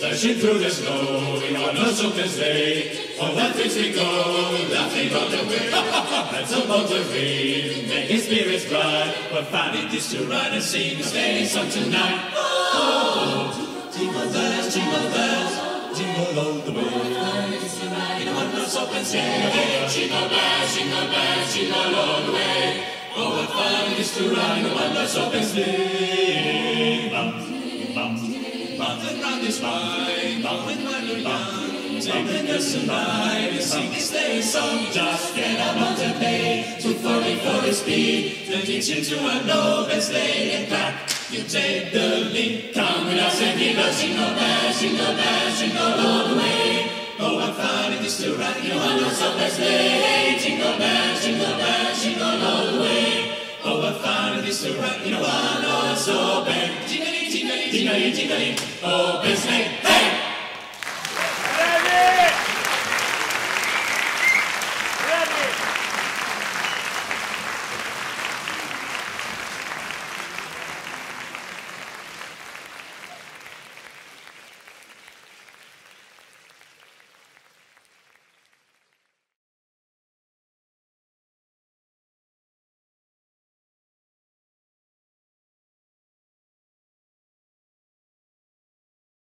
Dashing through the snow in a one-horse open sleigh. Oh, what things we go, laughing all the way. That's a motorway, making spirits bright. What fun it is to ride and sing a sleigh song tonight. Oh, Jingle bells, jingle bells, jingle all the way. In a one-horse open sleigh. Jingle bells, jingle bells, jingle all the way. Oh, what fun it is to ride in a one-horse open sleigh. Bumping round this when and up the bay, 240 for the speed. To teach you to an open sleigh and clap. You take the lead, come with us and give us jingle bells, jingle bells, jingle all the way. Oh, what fun it is to ride in a one-horse open sleigh. Jingle bells, jingle jingle all the way. Oh, what fun it is to ride a one-horse open, jingly, jingly, jingly, jingly, open sleigh. Hey!